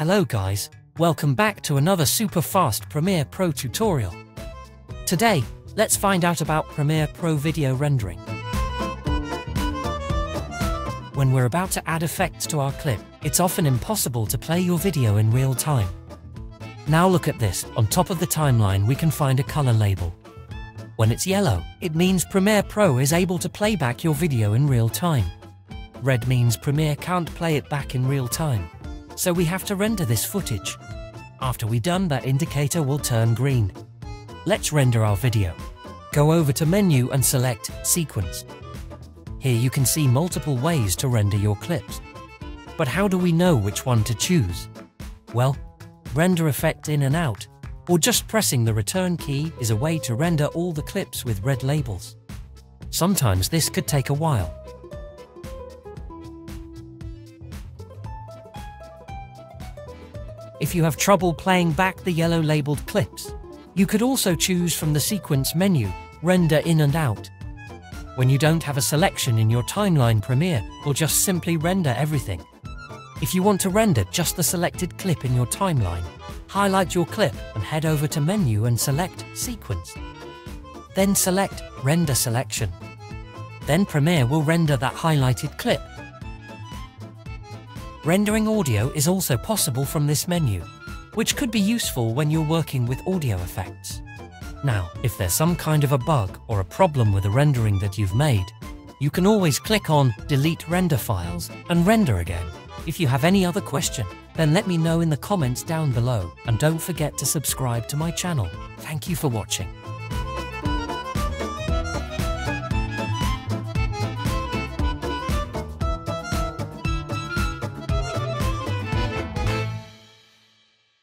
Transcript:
Hello guys, welcome back to another super fast Premiere Pro tutorial. Today, let's find out about Premiere Pro video rendering. When we're about to add effects to our clip, it's often impossible to play your video in real time. Now look at this, on top of the timeline we can find a color label. When it's yellow, it means Premiere Pro is able to play back your video in real time. Red means Premiere can't play it back in real time, so we have to render this footage. After we're done, that indicator will turn green. Let's render our video. Go over to Menu and select Sequence. Here you can see multiple ways to render your clips. But how do we know which one to choose? Well, render effect in and out, or just pressing the return key is a way to render all the clips with red labels. Sometimes this could take a while. If you have trouble playing back the yellow labeled clips, you could also choose from the sequence menu, render in and out. When you don't have a selection in your timeline Premiere, will just simply render everything. If you want to render just the selected clip in your timeline, highlight your clip and head over to menu and select sequence. Then select render selection. Then Premiere will render that highlighted clip. Rendering audio is also possible from this menu, which could be useful when you're working with audio effects. Now, if there's some kind of a bug or a problem with the rendering that you've made, you can always click on Delete Render Files and render again. If you have any other question, then let me know in the comments down below and don't forget to subscribe to my channel. Thank you for watching.